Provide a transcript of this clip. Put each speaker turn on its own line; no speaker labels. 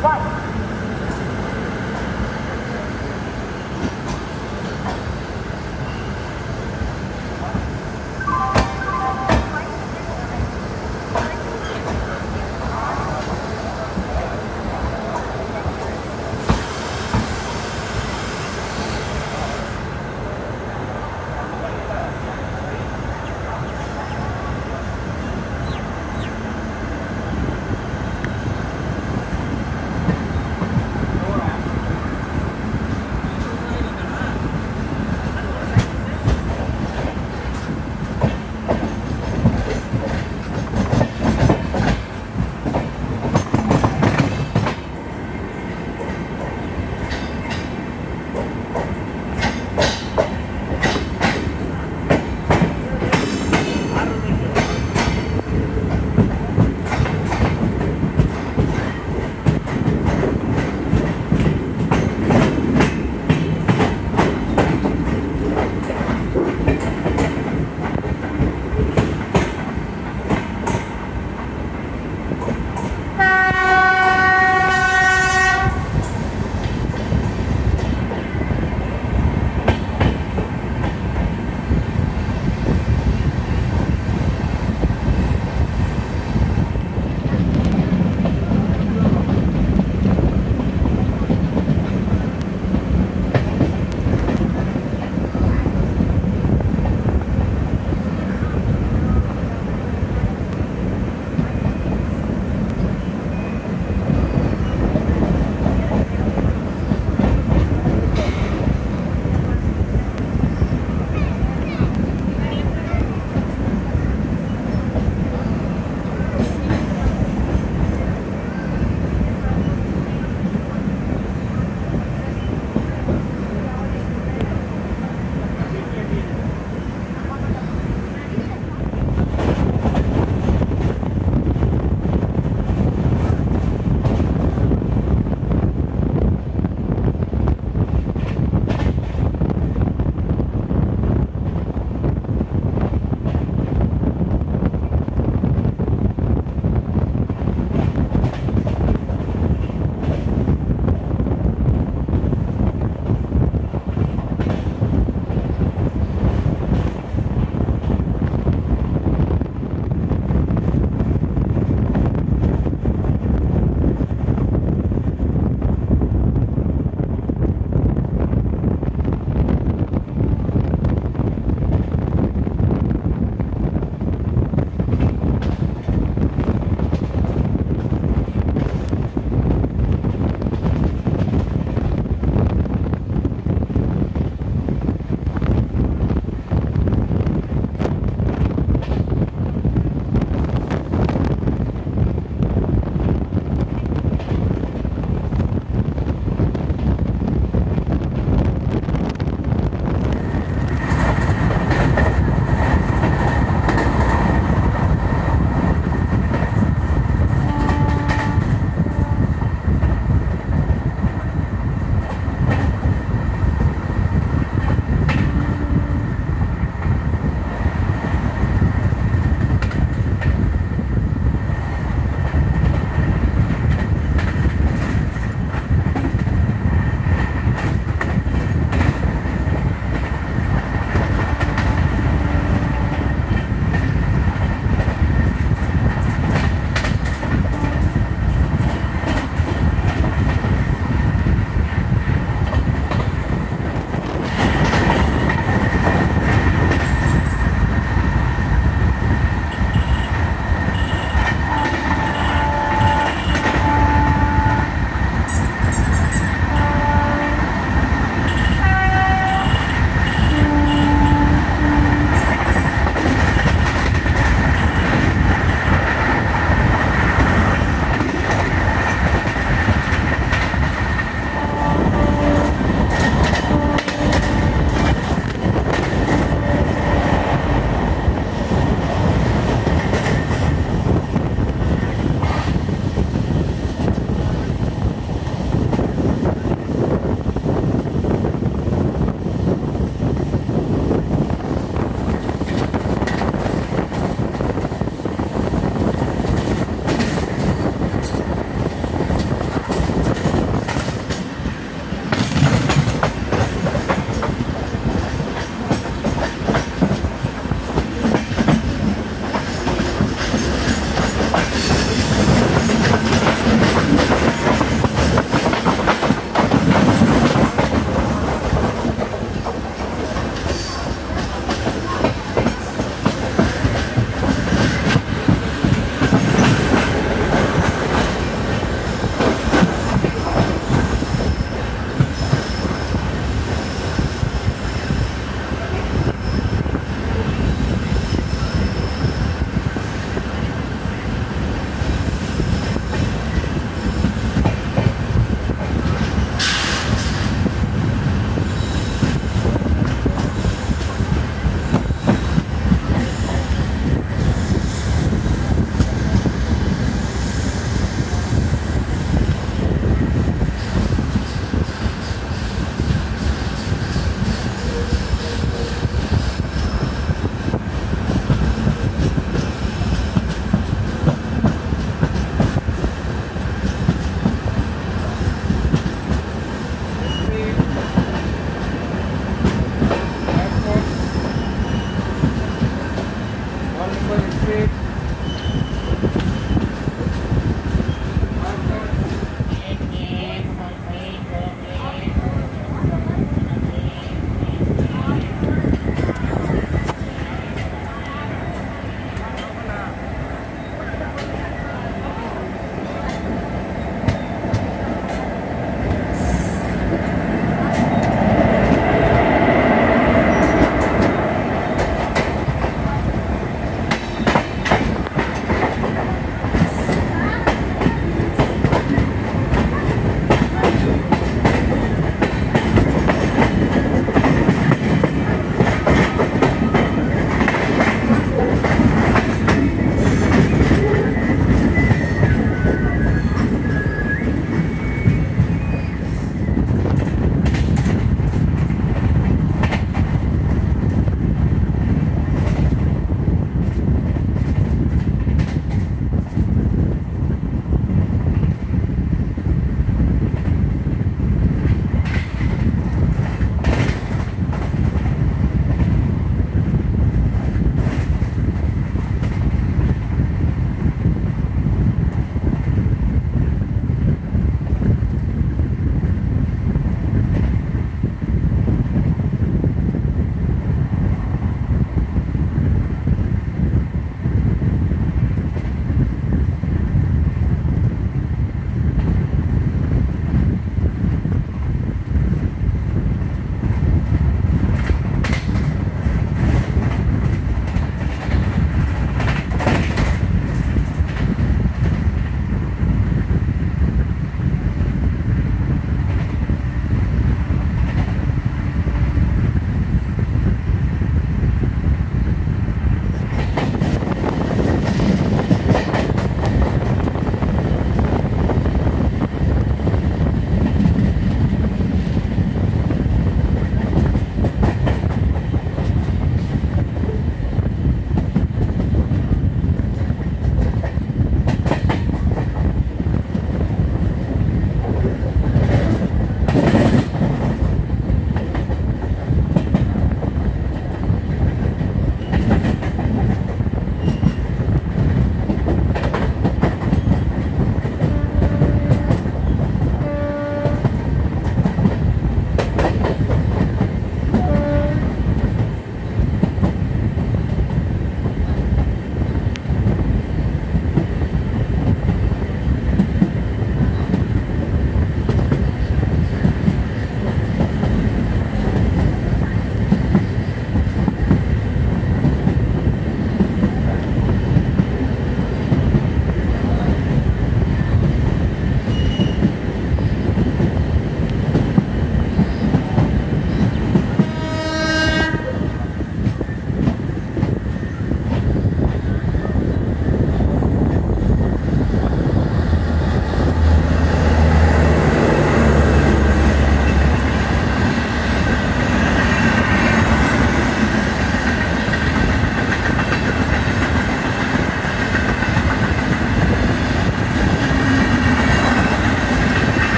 Vai!